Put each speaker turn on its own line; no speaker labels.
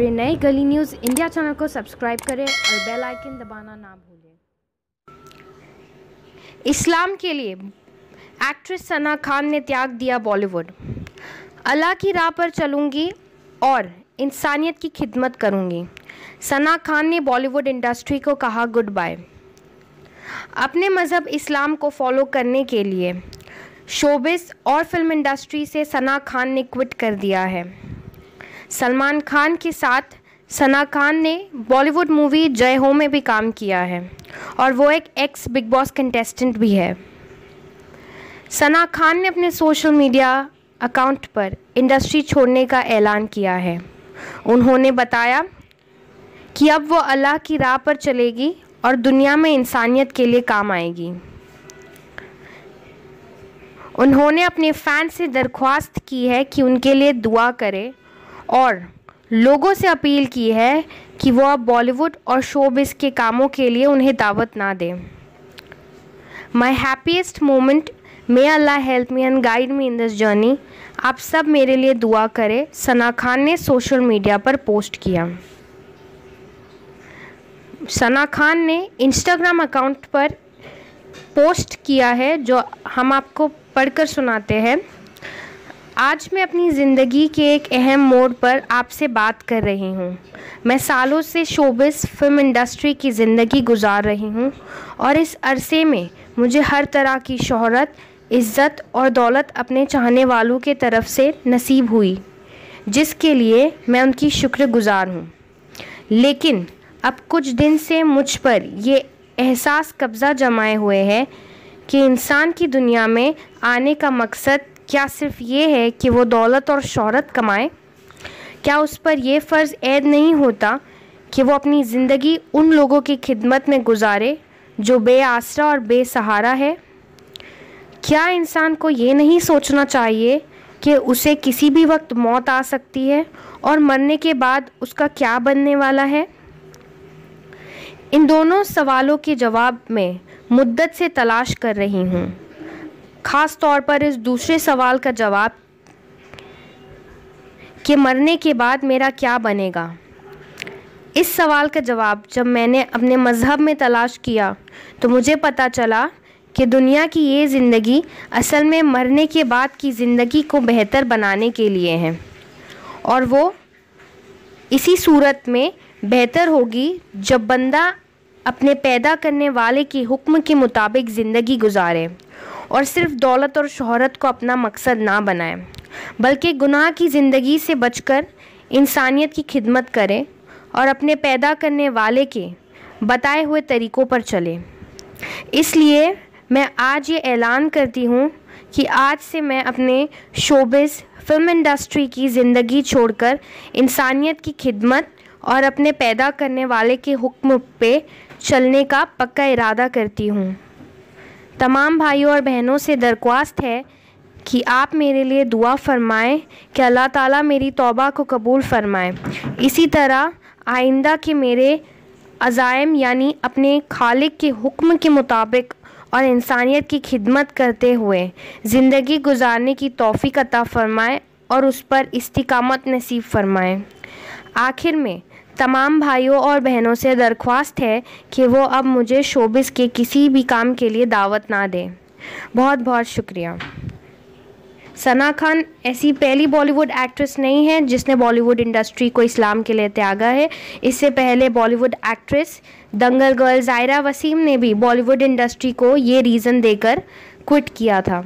रहे नए गली न्यूज़ इंडिया चैनल को सब्सक्राइब करें और बेल आइकन दबाना ना भूलें। इस्लाम के लिए एक्ट्रेस सना खान ने त्याग दिया बॉलीवुड। अल्लाह की राह पर चलूँगी और इंसानियत की खिदमत करूँगी। सना खान ने बॉलीवुड इंडस्ट्री को कहा गुड बाय अपने मज़हब इस्लाम को फॉलो करने के लिए शोबिस और फ़िल्म इंडस्ट्री से सना खान ने क्विट कर दिया है। सलमान खान के साथ सना खान ने बॉलीवुड मूवी जय हो में भी काम किया है और वो एक एक्स बिग बॉस कंटेस्टेंट भी है। सना खान ने अपने सोशल मीडिया अकाउंट पर इंडस्ट्री छोड़ने का ऐलान किया है। उन्होंने बताया कि अब वो अल्लाह की राह पर चलेगी और दुनिया में इंसानियत के लिए काम आएगी। उन्होंने अपने फ़ैन से दरख्वास्त की है कि उनके लिए दुआ करें और लोगों से अपील की है कि वो अब बॉलीवुड और शोबिस के कामों के लिए उन्हें दावत ना दें। My happiest moment may Allah help me and guide me in this journey आप सब मेरे लिए दुआ करें, सना खान ने सोशल मीडिया पर पोस्ट किया। सना खान ने इंस्टाग्राम अकाउंट पर पोस्ट किया है, जो हम आपको पढ़कर सुनाते हैं। आज मैं अपनी ज़िंदगी के एक अहम मोड़ पर आपसे बात कर रही हूँ। मैं सालों से शोबिस फ़िल्म इंडस्ट्री की ज़िंदगी गुजार रही हूँ और इस अरसे में मुझे हर तरह की शोहरत, इज़्ज़त और दौलत अपने चाहने वालों के तरफ़ से नसीब हुई, जिसके लिए मैं उनकी शुक्रगुजार हूँ। लेकिन अब कुछ दिन से मुझ पर ये एहसास कब्ज़ा जमाए हुए है कि इंसान की दुनिया में आने का मकसद क्या सिर्फ़ ये है कि वो दौलत और शहरत कमाए? क्या उस पर यह फ़र्ज़ ऐद नहीं होता कि वो अपनी ज़िंदगी उन लोगों की खिदमत में गुजारे जो बेआसरा और बेसहारा है? क्या इंसान को ये नहीं सोचना चाहिए कि उसे किसी भी वक्त मौत आ सकती है और मरने के बाद उसका क्या बनने वाला है? इन दोनों सवालों के जवाब में मुद्दत से तलाश कर रही हूँ। ख़ास तौर पर इस दूसरे सवाल का जवाब कि मरने के बाद मेरा क्या बनेगा? इस सवाल का जवाब जब मैंने अपने मज़हब में तलाश किया तो मुझे पता चला कि दुनिया की ये ज़िंदगी असल में मरने के बाद की ज़िंदगी को बेहतर बनाने के लिए है। और वो इसी सूरत में बेहतर होगी जब बंदा अपने पैदा करने वाले के हुक्म के मुताबिक ज़िंदगी गुजारें और सिर्फ़ दौलत और शहरत को अपना मकसद ना बनाएँ, बल्कि गुनाह की ज़िंदगी से बचकर इंसानियत की खिदमत करें और अपने पैदा करने वाले के बताए हुए तरीक़ों पर चलें। इसलिए मैं आज ये ऐलान करती हूँ कि आज से मैं अपने शोबिस फ़िल्म इंडस्ट्री की ज़िंदगी छोड़कर इंसानियत की खिदमत और अपने पैदा करने वाले के हुक्म पे चलने का पक्का इरादा करती हूँ। तमाम भाइयों और बहनों से दरख्वास्त है कि आप मेरे लिए दुआ फरमाएँ कि अल्लाह ताला मेरी तौबा को कबूल फरमाए। इसी तरह आइंदा के मेरे अज़ायम यानी अपने खालिक के हुक्म के मुताबिक और इंसानियत की खिदमत करते हुए ज़िंदगी गुजारने की तोफ़ी अता फ़रमाए और उस पर इस्तिकामत नसीब फरमाएँ। आखिर में तमाम भाइयों और बहनों से दरख्वास्त है कि वो अब मुझे शोबिस के किसी भी काम के लिए दावत ना दें। बहुत बहुत शुक्रिया। सना खान ऐसी पहली बॉलीवुड एक्ट्रेस नहीं है जिसने बॉलीवुड इंडस्ट्री को इस्लाम के लिए त्यागा है। इससे पहले Bollywood actress Dangal girl Zaira Wasim ने भी बॉलीवुड इंडस्ट्री को ये रीज़न देकर क्विट किया था।